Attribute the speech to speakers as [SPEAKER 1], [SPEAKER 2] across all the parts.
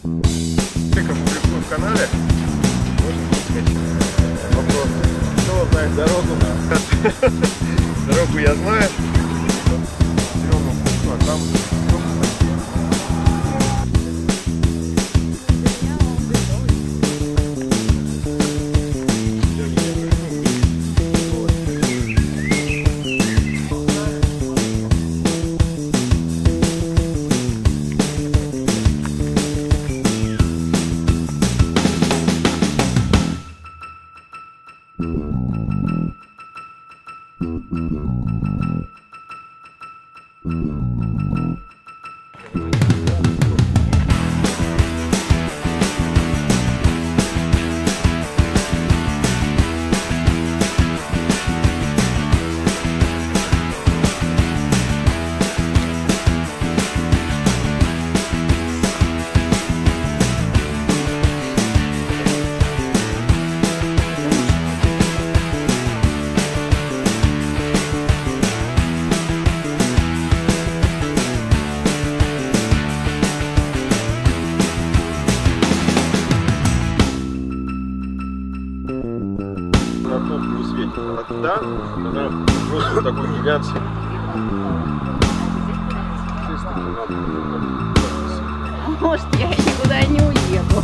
[SPEAKER 1] Как публикую в канале, сказать, вопрос. Кто знает дорогу? Дорогу я знаю. Mm-hmm. На том не светит. А туда, она просто вот такой гигантский.
[SPEAKER 2] Может, я никуда не уеду.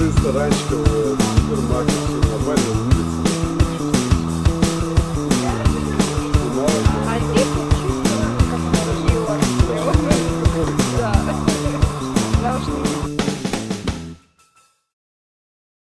[SPEAKER 1] Ресторанчик,
[SPEAKER 2] out.